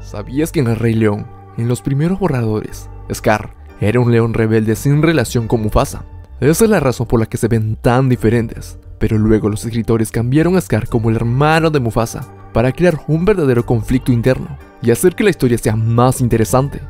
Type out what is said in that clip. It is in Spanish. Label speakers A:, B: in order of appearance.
A: ¿Sabías que en El Rey León, en los primeros borradores, Scar era un león rebelde sin relación con Mufasa? Esa es la razón por la que se ven tan diferentes. Pero luego los escritores cambiaron a Scar como el hermano de Mufasa para crear un verdadero conflicto interno y hacer que la historia sea más interesante.